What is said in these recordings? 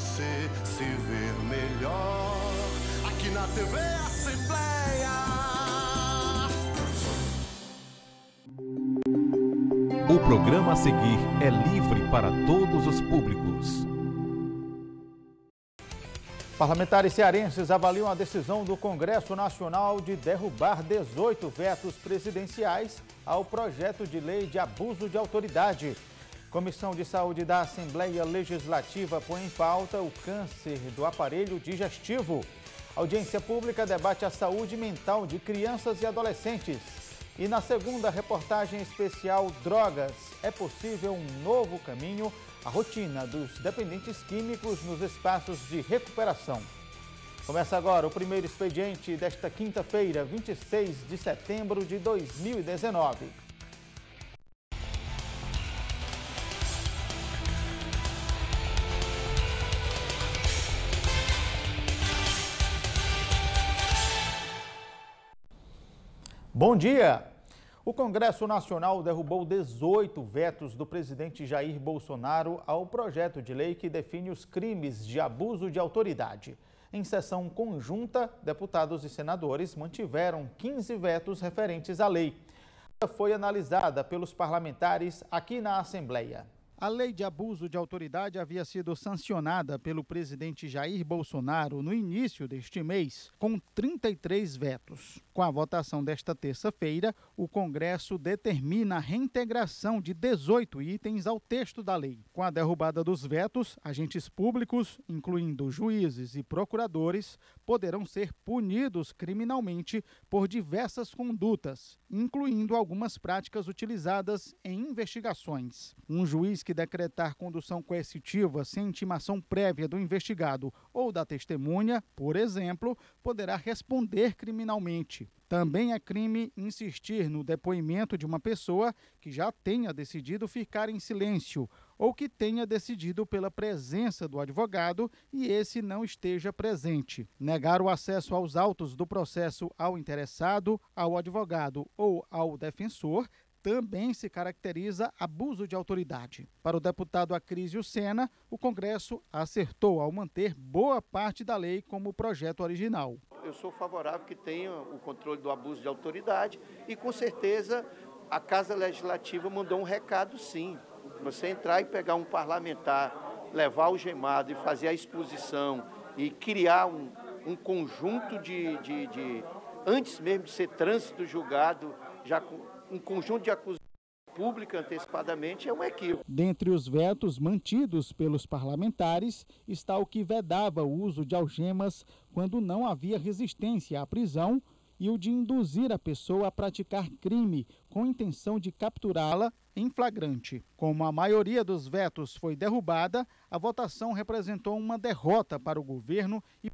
você se ver melhor aqui na TV Assembleia. O programa a seguir é livre para todos os públicos. Parlamentares cearenses avaliam a decisão do Congresso Nacional de derrubar 18 vetos presidenciais ao projeto de lei de abuso de autoridade. Comissão de Saúde da Assembleia Legislativa põe em pauta o câncer do aparelho digestivo. Audiência pública debate a saúde mental de crianças e adolescentes. E na segunda reportagem especial Drogas, é possível um novo caminho a rotina dos dependentes químicos nos espaços de recuperação. Começa agora o primeiro expediente desta quinta-feira, 26 de setembro de 2019. Bom dia! O Congresso Nacional derrubou 18 vetos do presidente Jair Bolsonaro ao projeto de lei que define os crimes de abuso de autoridade. Em sessão conjunta, deputados e senadores mantiveram 15 vetos referentes à lei. Foi analisada pelos parlamentares aqui na Assembleia. A lei de abuso de autoridade havia sido sancionada pelo presidente Jair Bolsonaro no início deste mês, com 33 vetos. Com a votação desta terça-feira, o Congresso determina a reintegração de 18 itens ao texto da lei. Com a derrubada dos vetos, agentes públicos, incluindo juízes e procuradores, poderão ser punidos criminalmente por diversas condutas, incluindo algumas práticas utilizadas em investigações. Um juiz que decretar condução coercitiva sem intimação prévia do investigado ou da testemunha, por exemplo, poderá responder criminalmente. Também é crime insistir no depoimento de uma pessoa que já tenha decidido ficar em silêncio ou que tenha decidido pela presença do advogado e esse não esteja presente. Negar o acesso aos autos do processo ao interessado, ao advogado ou ao defensor também se caracteriza abuso de autoridade. Para o deputado Acrísio Sena, o Congresso acertou ao manter boa parte da lei como projeto original. Eu sou favorável que tenha o controle do abuso de autoridade e, com certeza, a Casa Legislativa mandou um recado sim. Você entrar e pegar um parlamentar, levar o gemado e fazer a exposição e criar um, um conjunto de, de, de, antes mesmo de ser trânsito julgado, já um conjunto de acusações pública antecipadamente é um equívoco. Dentre os vetos mantidos pelos parlamentares está o que vedava o uso de algemas quando não havia resistência à prisão e o de induzir a pessoa a praticar crime com intenção de capturá-la em flagrante. Como a maioria dos vetos foi derrubada, a votação representou uma derrota para o governo e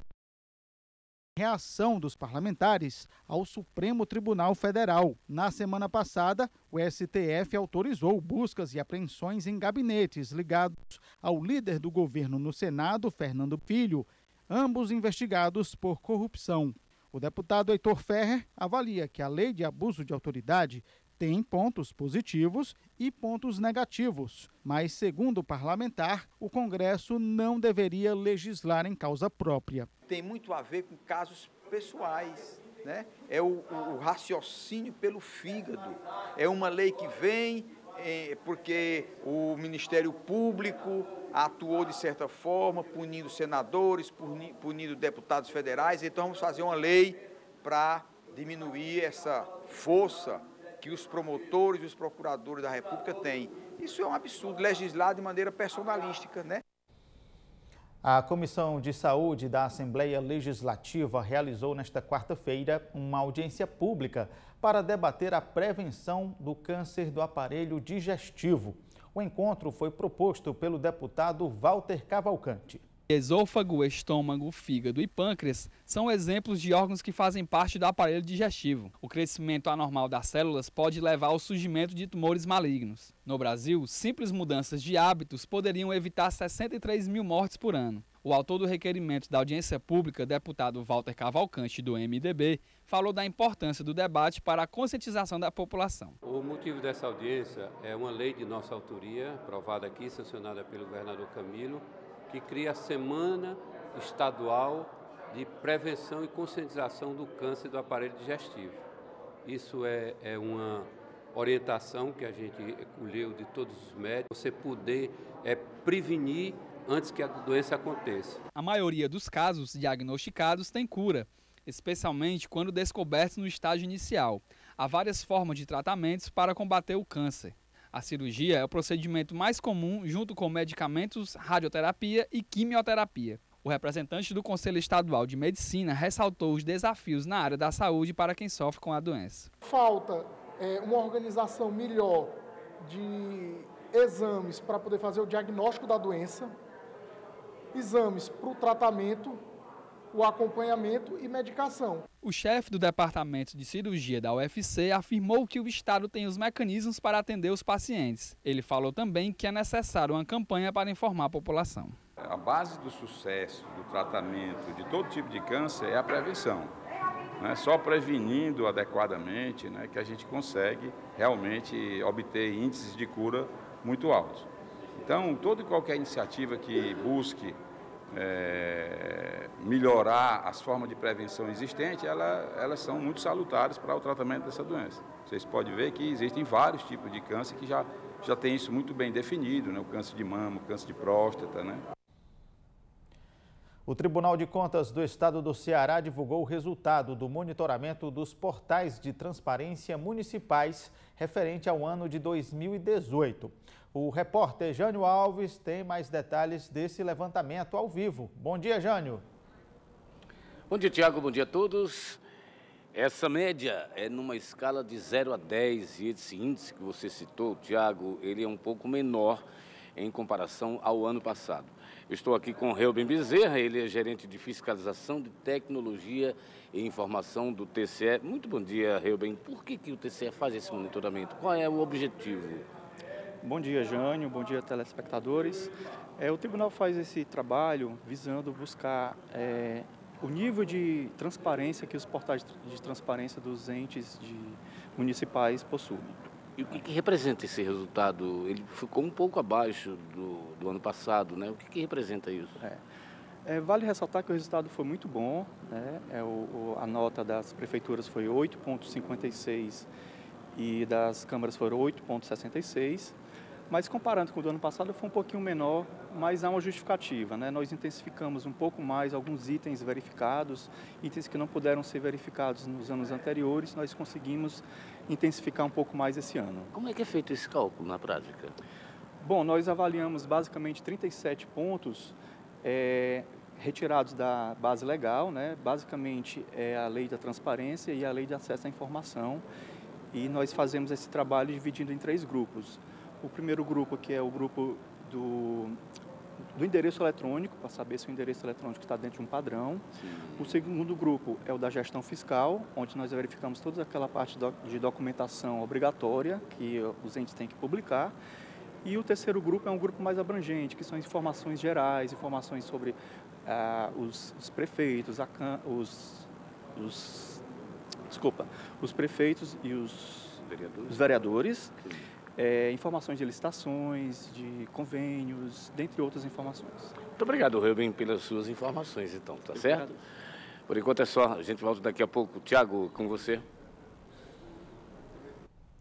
reação dos parlamentares ao Supremo Tribunal Federal. Na semana passada, o STF autorizou buscas e apreensões em gabinetes ligados ao líder do governo no Senado, Fernando Filho, ambos investigados por corrupção. O deputado Heitor Ferrer avalia que a lei de abuso de autoridade tem pontos positivos e pontos negativos, mas, segundo o parlamentar, o Congresso não deveria legislar em causa própria. Tem muito a ver com casos pessoais. Né? É o, o raciocínio pelo fígado. É uma lei que vem é, porque o Ministério Público atuou de certa forma, punindo senadores, punindo deputados federais. Então, vamos fazer uma lei para diminuir essa força que os promotores e os procuradores da República têm. Isso é um absurdo, legislar de maneira personalística, né? A Comissão de Saúde da Assembleia Legislativa realizou nesta quarta-feira uma audiência pública para debater a prevenção do câncer do aparelho digestivo. O encontro foi proposto pelo deputado Walter Cavalcante. Esôfago, estômago, fígado e pâncreas são exemplos de órgãos que fazem parte do aparelho digestivo. O crescimento anormal das células pode levar ao surgimento de tumores malignos. No Brasil, simples mudanças de hábitos poderiam evitar 63 mil mortes por ano. O autor do requerimento da audiência pública, deputado Walter Cavalcante, do MDB, falou da importância do debate para a conscientização da população. O motivo dessa audiência é uma lei de nossa autoria, aprovada aqui, sancionada pelo governador Camilo, que cria a Semana Estadual de Prevenção e Conscientização do Câncer do Aparelho Digestivo. Isso é, é uma orientação que a gente colheu de todos os médicos, você poder é, prevenir antes que a doença aconteça. A maioria dos casos diagnosticados tem cura, especialmente quando descobertos no estágio inicial. Há várias formas de tratamentos para combater o câncer. A cirurgia é o procedimento mais comum junto com medicamentos, radioterapia e quimioterapia. O representante do Conselho Estadual de Medicina ressaltou os desafios na área da saúde para quem sofre com a doença. Falta é, uma organização melhor de exames para poder fazer o diagnóstico da doença, exames para o tratamento, o acompanhamento e medicação. O chefe do Departamento de Cirurgia da UFC afirmou que o Estado tem os mecanismos para atender os pacientes. Ele falou também que é necessário uma campanha para informar a população. A base do sucesso do tratamento de todo tipo de câncer é a prevenção. Né? Só prevenindo adequadamente né, que a gente consegue realmente obter índices de cura muito altos. Então, toda e qualquer iniciativa que busque é, melhorar as formas de prevenção existentes, ela, elas são muito salutares para o tratamento dessa doença. Vocês podem ver que existem vários tipos de câncer que já, já tem isso muito bem definido, né? o câncer de mama, o câncer de próstata, né? O Tribunal de Contas do Estado do Ceará divulgou o resultado do monitoramento dos portais de transparência municipais referente ao ano de 2018. O repórter Jânio Alves tem mais detalhes desse levantamento ao vivo. Bom dia, Jânio. Bom dia, Tiago. Bom dia a todos. Essa média é numa escala de 0 a 10 e esse índice que você citou, Tiago, ele é um pouco menor em comparação ao ano passado. Estou aqui com Reuben Bezerra, ele é gerente de fiscalização de tecnologia e informação do TCE. Muito bom dia, Reuben. Por que, que o TCE faz esse monitoramento? Qual é o objetivo? Bom dia, Jânio. Bom dia, telespectadores. É, o tribunal faz esse trabalho visando buscar é, o nível de transparência que os portais de transparência dos entes de, municipais possuem. E o que, que, representa esse resultado? Ele ficou um pouco abaixo do, do ano passado, né? O que, que representa isso? É. É, vale ressaltar que o resultado foi muito bom, né? é, o, o, a nota das prefeituras foi 8,56 e das câmaras foram 8,66, mas comparando com o do ano passado foi um pouquinho menor, mas há uma justificativa. Né? Nós intensificamos um pouco mais alguns itens verificados, itens que não puderam ser verificados nos anos anteriores, nós conseguimos intensificar um pouco mais esse ano. Como é que é feito esse cálculo na prática? Bom, nós avaliamos basicamente 37 pontos é, retirados da base legal, né? basicamente é a lei da transparência e a lei de acesso à informação, e nós fazemos esse trabalho dividindo em três grupos. O primeiro grupo, que é o grupo do, do endereço eletrônico, para saber se o endereço eletrônico está dentro de um padrão. Sim. O segundo grupo é o da gestão fiscal, onde nós verificamos toda aquela parte de documentação obrigatória que os entes têm que publicar. E o terceiro grupo é um grupo mais abrangente, que são informações gerais, informações sobre ah, os, os, prefeitos, a, os, os, desculpa, os prefeitos e os vereadores, os vereadores é, informações de licitações, de convênios, dentre outras informações. Muito obrigado, Reuben, pelas suas informações, então, tá certo? Por enquanto é só, a gente volta daqui a pouco. Tiago, com você.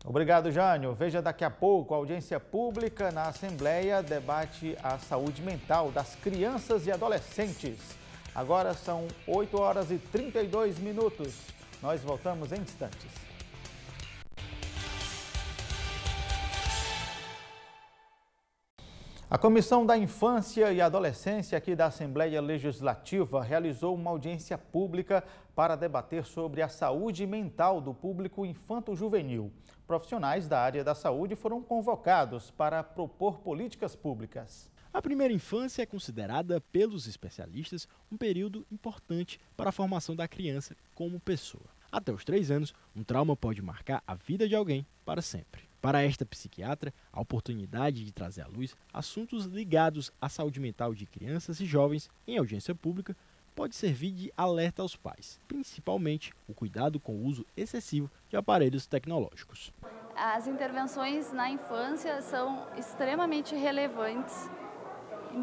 Obrigado, Jânio. Veja daqui a pouco, a audiência pública na Assembleia debate a saúde mental das crianças e adolescentes. Agora são 8 horas e 32 minutos. Nós voltamos em instantes. A Comissão da Infância e Adolescência aqui da Assembleia Legislativa realizou uma audiência pública para debater sobre a saúde mental do público infanto-juvenil. Profissionais da área da saúde foram convocados para propor políticas públicas. A primeira infância é considerada pelos especialistas um período importante para a formação da criança como pessoa. Até os três anos, um trauma pode marcar a vida de alguém para sempre. Para esta psiquiatra, a oportunidade de trazer à luz assuntos ligados à saúde mental de crianças e jovens em audiência pública pode servir de alerta aos pais, principalmente o cuidado com o uso excessivo de aparelhos tecnológicos. As intervenções na infância são extremamente relevantes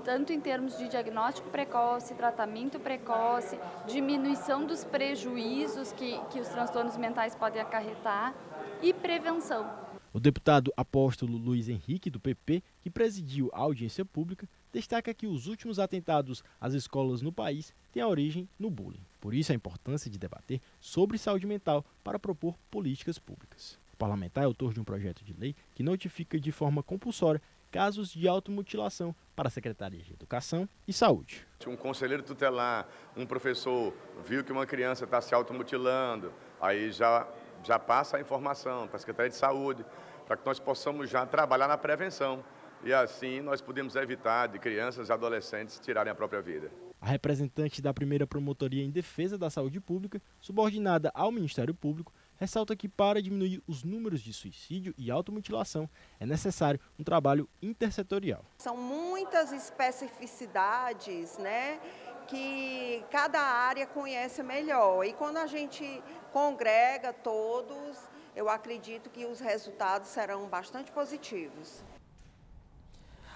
tanto em termos de diagnóstico precoce, tratamento precoce, diminuição dos prejuízos que, que os transtornos mentais podem acarretar e prevenção. O deputado apóstolo Luiz Henrique, do PP, que presidiu a audiência pública, destaca que os últimos atentados às escolas no país têm a origem no bullying. Por isso, a importância de debater sobre saúde mental para propor políticas públicas. O parlamentar é autor de um projeto de lei que notifica de forma compulsória casos de automutilação para a Secretaria de Educação e Saúde. Se um conselheiro tutelar, um professor viu que uma criança está se automutilando, aí já, já passa a informação para a Secretaria de Saúde, para que nós possamos já trabalhar na prevenção. E assim nós podemos evitar de crianças e adolescentes tirarem a própria vida. A representante da primeira promotoria em defesa da saúde pública, subordinada ao Ministério Público, ressalta que para diminuir os números de suicídio e automutilação é necessário um trabalho intersetorial. São muitas especificidades, né? Que cada área conhece melhor. E quando a gente congrega todos, eu acredito que os resultados serão bastante positivos.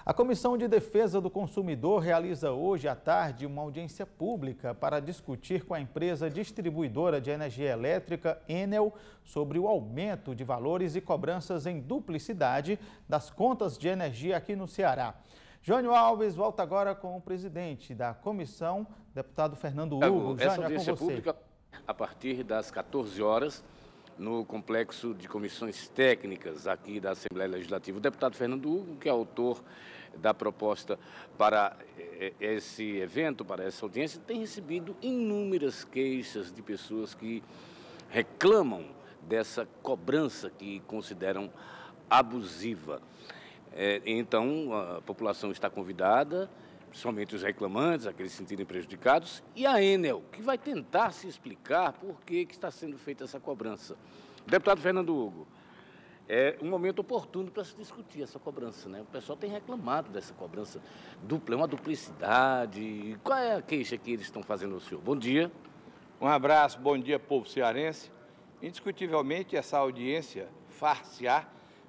A Comissão de Defesa do Consumidor realiza hoje à tarde uma audiência pública para discutir com a empresa distribuidora de energia elétrica Enel sobre o aumento de valores e cobranças em duplicidade das contas de energia aqui no Ceará. Jânio Alves volta agora com o presidente da comissão, deputado Fernando Hugo. Essa Jânio, audiência é pública, a partir das 14 horas, no complexo de comissões técnicas aqui da Assembleia Legislativa. O deputado Fernando Hugo, que é autor da proposta para eh, esse evento, para essa audiência, tem recebido inúmeras queixas de pessoas que reclamam dessa cobrança que consideram abusiva. É, então, a população está convidada, somente os reclamantes, aqueles se sentirem prejudicados, e a Enel, que vai tentar se explicar por que, que está sendo feita essa cobrança. Deputado Fernando Hugo, é um momento oportuno para se discutir essa cobrança. Né? O pessoal tem reclamado dessa cobrança dupla, é uma duplicidade. Qual é a queixa que eles estão fazendo ao senhor? Bom dia. Um abraço, bom dia, povo cearense. Indiscutivelmente, essa audiência far-se-á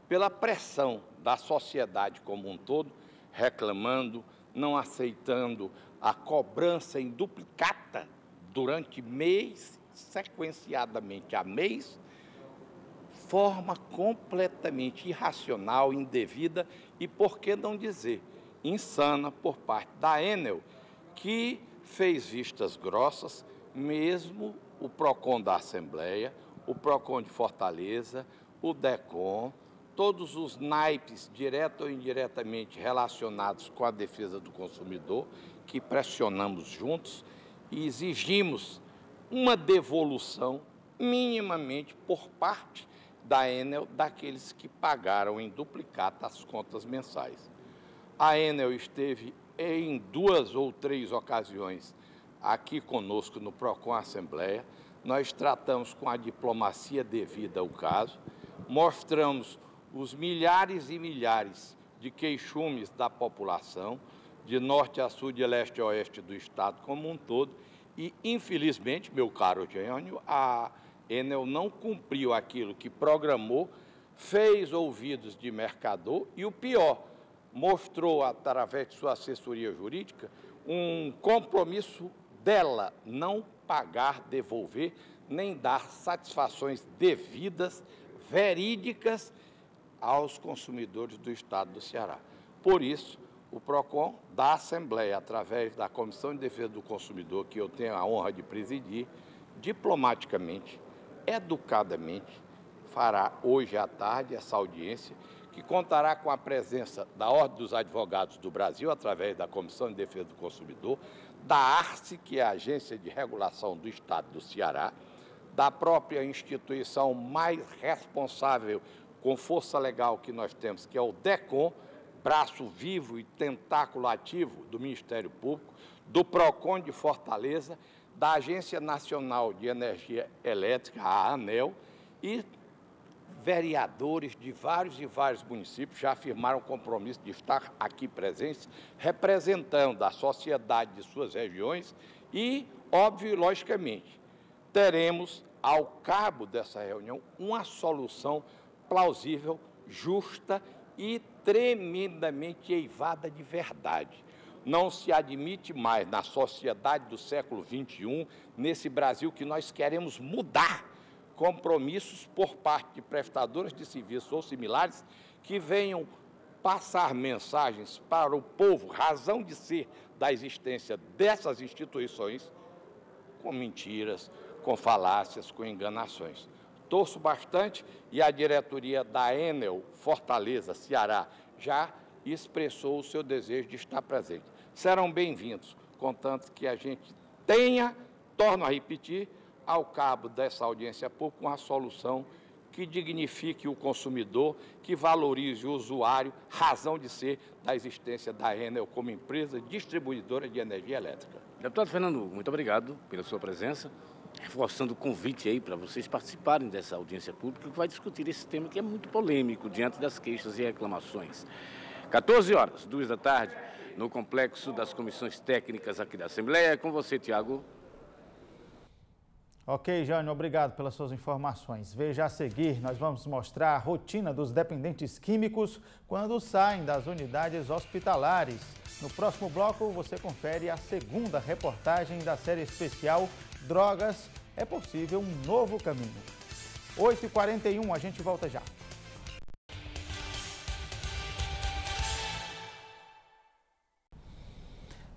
pela pressão da sociedade como um todo, reclamando, não aceitando a cobrança em duplicata durante mês, sequenciadamente a mês, forma completamente irracional, indevida e, por que não dizer, insana por parte da Enel, que fez vistas grossas, mesmo o PROCON da Assembleia, o PROCON de Fortaleza, o DECOM, todos os naipes, direto ou indiretamente relacionados com a defesa do consumidor, que pressionamos juntos e exigimos uma devolução minimamente por parte da Enel daqueles que pagaram em duplicata as contas mensais. A Enel esteve em duas ou três ocasiões aqui conosco no PROCON Assembleia. Nós tratamos com a diplomacia devida ao caso, mostramos os milhares e milhares de queixumes da população, de norte a sul, de leste a oeste do Estado como um todo, e, infelizmente, meu caro Gênio, a Enel não cumpriu aquilo que programou, fez ouvidos de mercador e o pior, mostrou através de sua assessoria jurídica um compromisso dela não pagar, devolver, nem dar satisfações devidas, verídicas aos consumidores do Estado do Ceará. Por isso, o PROCON da Assembleia, através da Comissão de Defesa do Consumidor, que eu tenho a honra de presidir, diplomaticamente educadamente, fará hoje à tarde essa audiência, que contará com a presença da Ordem dos Advogados do Brasil, através da Comissão de Defesa do Consumidor, da ARCE, que é a Agência de Regulação do Estado do Ceará, da própria instituição mais responsável com força legal que nós temos, que é o DECOM, braço vivo e tentáculo ativo do Ministério Público, do PROCON de Fortaleza da Agência Nacional de Energia Elétrica, a ANEL, e vereadores de vários e vários municípios já afirmaram o compromisso de estar aqui presentes, representando a sociedade de suas regiões e, óbvio e logicamente, teremos, ao cabo dessa reunião, uma solução plausível, justa e tremendamente eivada de verdade. não se admite mais na sociedade do século XXI, nesse Brasil que nós queremos mudar compromissos por parte de prestadoras de serviços ou similares que venham passar mensagens para o povo, razão de ser da existência dessas instituições, com mentiras, com falácias, com enganações. Torço bastante e a diretoria da Enel Fortaleza, Ceará, já expressou o seu desejo de estar presente. Serão bem-vindos, contanto que a gente tenha, torno a repetir, ao cabo dessa audiência pública, uma solução que dignifique o consumidor, que valorize o usuário, razão de ser da existência da Enel como empresa distribuidora de energia elétrica. Deputado Fernando, muito obrigado pela sua presença. Reforçando o convite aí para vocês participarem dessa audiência pública que vai discutir esse tema que é muito polêmico diante das queixas e reclamações. 14 horas, 2 da tarde, no complexo das comissões técnicas aqui da Assembleia. Com você, Tiago. Ok, Jânio, obrigado pelas suas informações. Veja a seguir, nós vamos mostrar a rotina dos dependentes químicos quando saem das unidades hospitalares. No próximo bloco, você confere a segunda reportagem da série especial Drogas é Possível um Novo Caminho. 8h41, a gente volta já.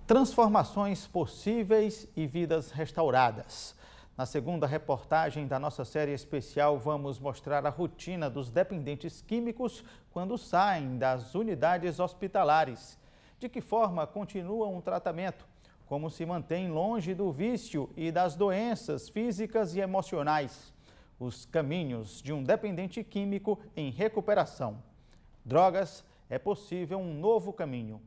Transformações possíveis e vidas restauradas. Na segunda reportagem da nossa série especial, vamos mostrar a rotina dos dependentes químicos quando saem das unidades hospitalares. De que forma continuam o tratamento? Como se mantém longe do vício e das doenças físicas e emocionais? Os caminhos de um dependente químico em recuperação. Drogas é possível um novo caminho.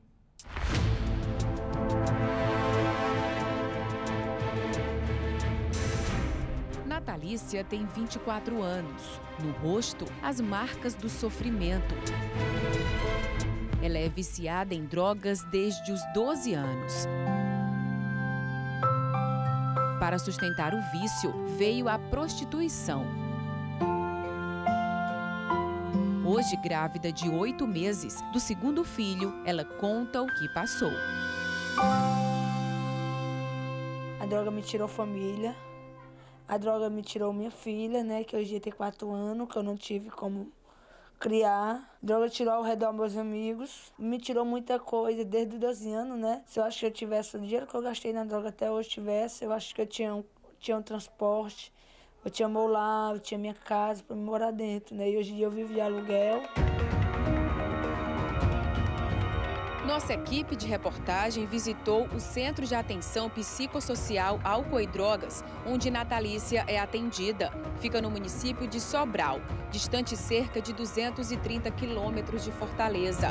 Natalícia tem 24 anos. No rosto, as marcas do sofrimento. Ela é viciada em drogas desde os 12 anos. Para sustentar o vício, veio a prostituição. Hoje, grávida de oito meses, do segundo filho, ela conta o que passou. A droga me tirou família, a droga me tirou minha filha, né, que hoje tem quatro anos, que eu não tive como criar. Droga tirou ao redor meus amigos, me tirou muita coisa desde os 12 anos, né? Se eu acho que eu tivesse o dinheiro que eu gastei na droga até hoje tivesse, eu acho que eu tinha um, tinha um transporte, eu tinha meu lar, eu tinha minha casa para morar dentro, né? E hoje em dia eu vivo de aluguel. Nossa equipe de reportagem visitou o Centro de Atenção Psicossocial Álcool e Drogas, onde Natalícia é atendida. Fica no município de Sobral, distante cerca de 230 quilômetros de Fortaleza.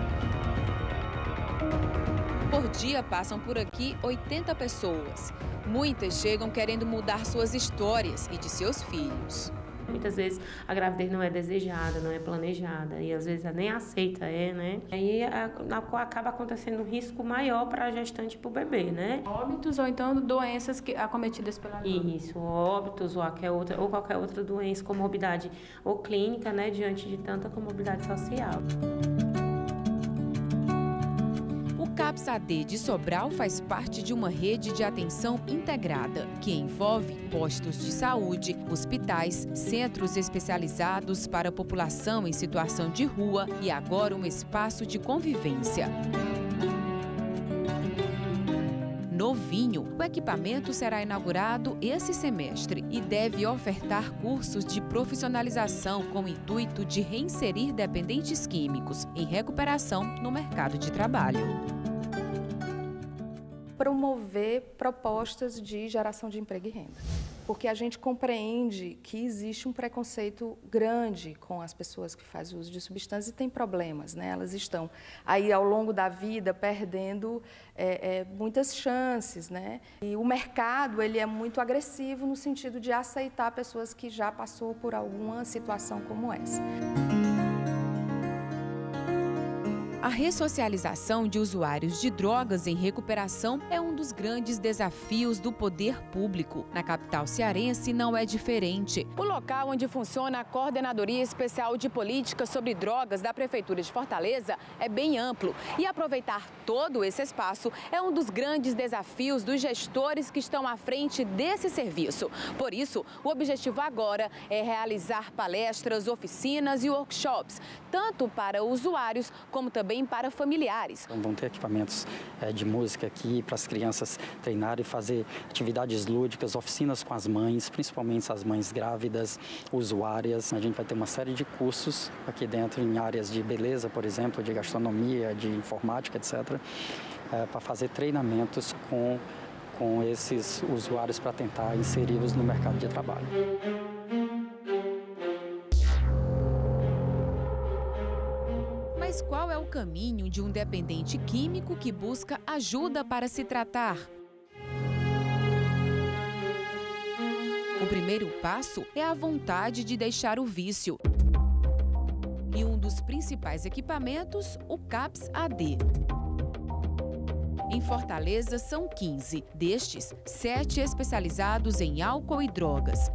Por dia passam por aqui 80 pessoas. Muitas chegam querendo mudar suas histórias e de seus filhos. Muitas vezes a gravidez não é desejada, não é planejada e às vezes nem aceita é, né? Aí acaba acontecendo um risco maior para a gestante e para o bebê, né? Óbitos ou então doenças que, acometidas pela Isso, óbitos ou qualquer outra, ou qualquer outra doença, comorbidade ou clínica, né, diante de tanta comorbidade social. CAPS AD de Sobral faz parte de uma rede de atenção integrada, que envolve postos de saúde, hospitais, centros especializados para a população em situação de rua e agora um espaço de convivência. Novinho, o equipamento será inaugurado esse semestre e deve ofertar cursos de profissionalização com o intuito de reinserir dependentes químicos em recuperação no mercado de trabalho promover propostas de geração de emprego e renda. Porque a gente compreende que existe um preconceito grande com as pessoas que fazem uso de substâncias e tem problemas, né? Elas estão aí ao longo da vida perdendo é, é, muitas chances, né? E o mercado ele é muito agressivo no sentido de aceitar pessoas que já passou por alguma situação como essa. A ressocialização de usuários de drogas em recuperação é um dos grandes desafios do poder público. Na capital cearense não é diferente. O local onde funciona a Coordenadoria Especial de Políticas sobre Drogas da Prefeitura de Fortaleza é bem amplo e aproveitar todo esse espaço é um dos grandes desafios dos gestores que estão à frente desse serviço. Por isso, o objetivo agora é realizar palestras, oficinas e workshops, tanto para usuários como também também para familiares. Então, vão ter equipamentos é, de música aqui para as crianças treinarem e fazer atividades lúdicas, oficinas com as mães, principalmente as mães grávidas, usuárias. A gente vai ter uma série de cursos aqui dentro em áreas de beleza, por exemplo, de gastronomia, de informática, etc., é, para fazer treinamentos com, com esses usuários para tentar inseri-los no mercado de trabalho. Mas qual é o caminho de um dependente químico que busca ajuda para se tratar? O primeiro passo é a vontade de deixar o vício. E um dos principais equipamentos, o CAPS AD. Em Fortaleza são 15, destes, 7 especializados em álcool e drogas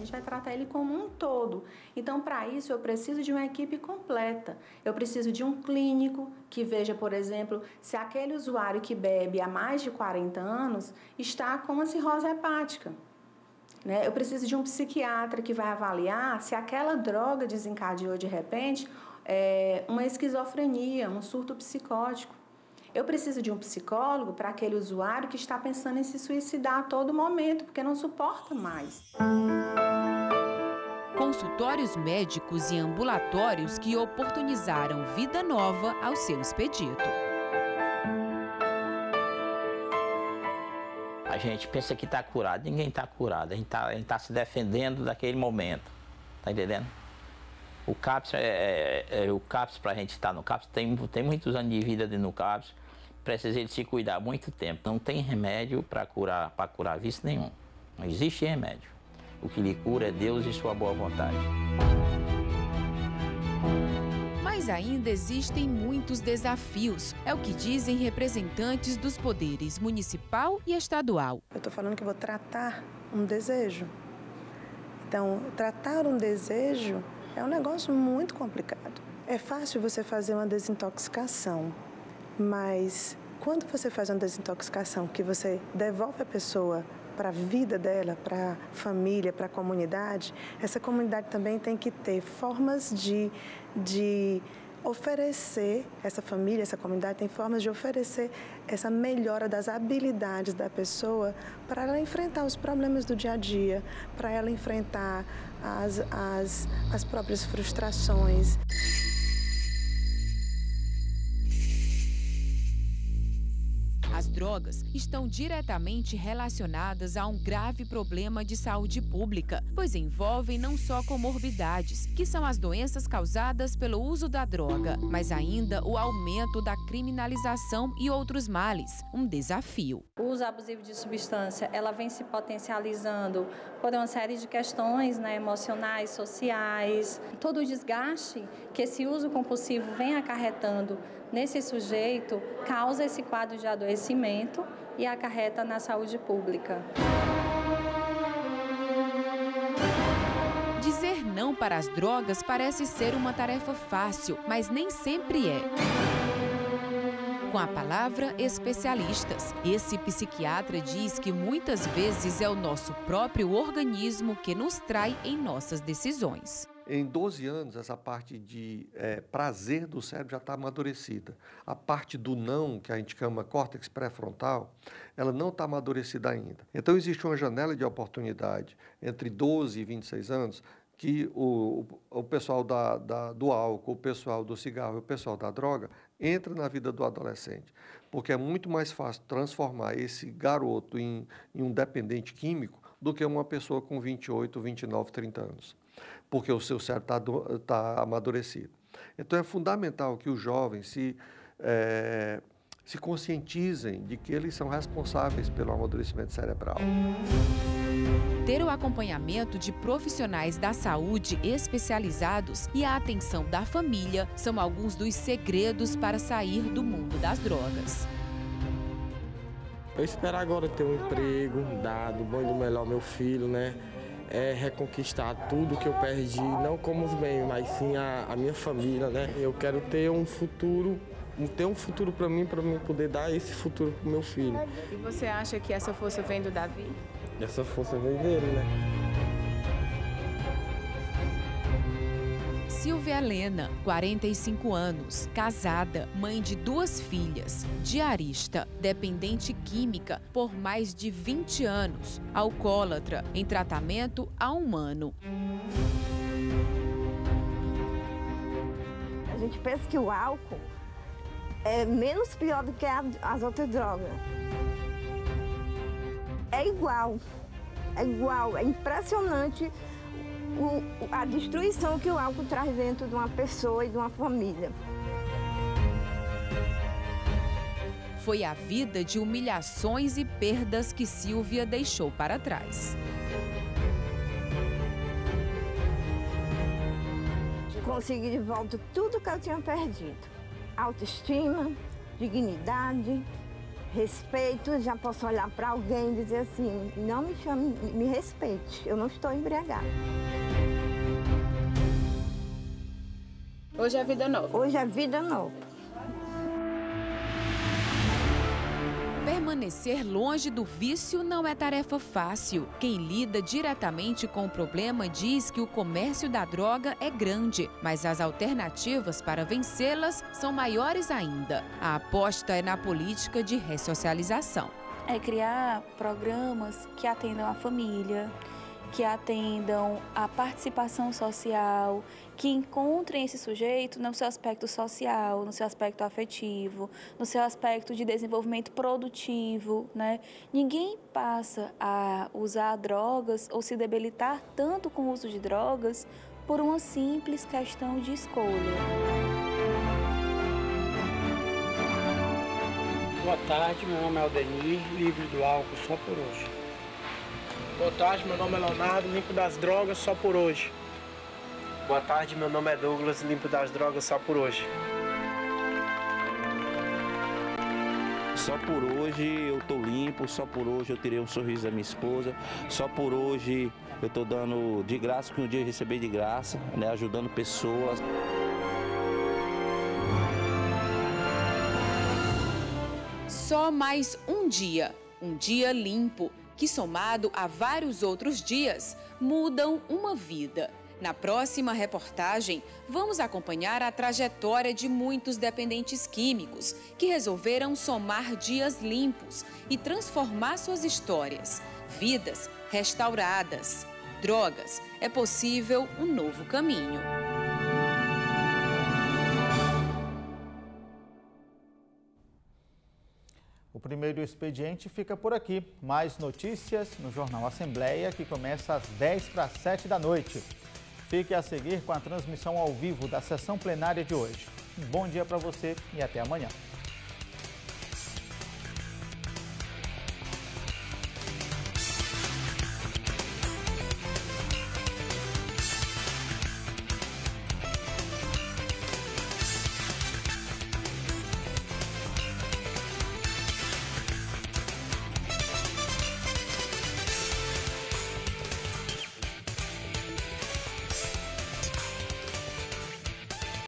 gente vai tratar ele como um todo. Então, para isso, eu preciso de uma equipe completa. Eu preciso de um clínico que veja, por exemplo, se aquele usuário que bebe há mais de 40 anos está com uma cirrose hepática. Né? Eu preciso de um psiquiatra que vai avaliar se aquela droga desencadeou de repente é, uma esquizofrenia, um surto psicótico. Eu preciso de um psicólogo para aquele usuário que está pensando em se suicidar a todo momento, porque não suporta mais. Consultórios médicos e ambulatórios que oportunizaram vida nova ao seu expedito. A gente pensa que está curado, ninguém está curado, a gente está tá se defendendo daquele momento, tá entendendo? O CAPS, é, é, é o CAPS para a gente estar no CAPS, tem, tem muitos anos de vida dentro do CAPS, precisa ele se cuidar muito tempo. Não tem remédio para curar, curar vício nenhum. Não existe remédio. O que lhe cura é Deus e sua boa vontade. Mas ainda existem muitos desafios, é o que dizem representantes dos poderes municipal e estadual. Eu estou falando que vou tratar um desejo. Então, tratar um desejo é um negócio muito complicado. É fácil você fazer uma desintoxicação, mas quando você faz uma desintoxicação que você devolve a pessoa para a vida dela, para a família, para a comunidade, essa comunidade também tem que ter formas de, de oferecer, essa família, essa comunidade tem formas de oferecer essa melhora das habilidades da pessoa para ela enfrentar os problemas do dia a dia, para ela enfrentar as, as, as próprias frustrações. Drogas estão diretamente relacionadas a um grave problema de saúde pública, pois envolvem não só comorbidades, que são as doenças causadas pelo uso da droga, mas ainda o aumento da criminalização e outros males, um desafio. O uso abusivo de substância, ela vem se potencializando por uma série de questões né, emocionais, sociais, todo o desgaste que esse uso compulsivo vem acarretando nesse sujeito causa esse quadro de adoecimento e acarreta na saúde pública. Dizer não para as drogas parece ser uma tarefa fácil, mas nem sempre é. Com a palavra especialistas, esse psiquiatra diz que muitas vezes é o nosso próprio organismo que nos trai em nossas decisões. Em 12 anos, essa parte de é, prazer do cérebro já está amadurecida. A parte do não, que a gente chama córtex pré-frontal, ela não está amadurecida ainda. Então, existe uma janela de oportunidade entre 12 e 26 anos que o, o pessoal da, da, do álcool, o pessoal do cigarro e o pessoal da droga entra na vida do adolescente. Porque é muito mais fácil transformar esse garoto em, em um dependente químico do que uma pessoa com 28, 29, 30 anos porque o seu cérebro está tá amadurecido. Então é fundamental que os jovens se, é, se conscientizem de que eles são responsáveis pelo amadurecimento cerebral. Ter o acompanhamento de profissionais da saúde especializados e a atenção da família são alguns dos segredos para sair do mundo das drogas. Eu espero agora ter um emprego, dado, bom e melhor meu filho, né? É reconquistar tudo que eu perdi, não como os bens, mas sim a, a minha família, né? Eu quero ter um futuro ter um futuro para mim, para mim poder dar esse futuro para meu filho. E você acha que essa força vem do Davi? Essa força vem dele, né? Silvia Helena, 45 anos, casada, mãe de duas filhas, diarista, dependente química por mais de 20 anos, alcoólatra, em tratamento há um ano. A gente pensa que o álcool é menos pior do que as outras drogas. É igual, é igual, é impressionante o, a destruição que o álcool traz dentro de uma pessoa e de uma família. Foi a vida de humilhações e perdas que Silvia deixou para trás. Consegui de volta tudo que eu tinha perdido autoestima, dignidade, respeito. Já posso olhar para alguém e dizer assim: não me chame, me respeite, eu não estou embriagada. Hoje é vida nova. Hoje é vida nova. Permanecer longe do vício não é tarefa fácil. Quem lida diretamente com o problema diz que o comércio da droga é grande, mas as alternativas para vencê-las são maiores ainda. A aposta é na política de ressocialização. É criar programas que atendam a família, que atendam a participação social, que encontrem esse sujeito no seu aspecto social, no seu aspecto afetivo, no seu aspecto de desenvolvimento produtivo. Né? Ninguém passa a usar drogas ou se debilitar tanto com o uso de drogas por uma simples questão de escolha. Boa tarde, meu nome é Aldenir, livre do álcool só por hoje. Boa tarde, meu nome é Leonardo, limpo das drogas só por hoje. Boa tarde, meu nome é Douglas, limpo das drogas só por hoje. Só por hoje eu tô limpo, só por hoje eu tirei um sorriso da minha esposa, só por hoje eu tô dando de graça que um dia eu recebi de graça, né, ajudando pessoas. Só mais um dia, um dia limpo que, somado a vários outros dias, mudam uma vida. Na próxima reportagem, vamos acompanhar a trajetória de muitos dependentes químicos que resolveram somar dias limpos e transformar suas histórias. Vidas restauradas. Drogas, é possível um novo caminho. Primeiro expediente fica por aqui. Mais notícias no Jornal Assembleia, que começa às 10 para 7 da noite. Fique a seguir com a transmissão ao vivo da sessão plenária de hoje. Um bom dia para você e até amanhã.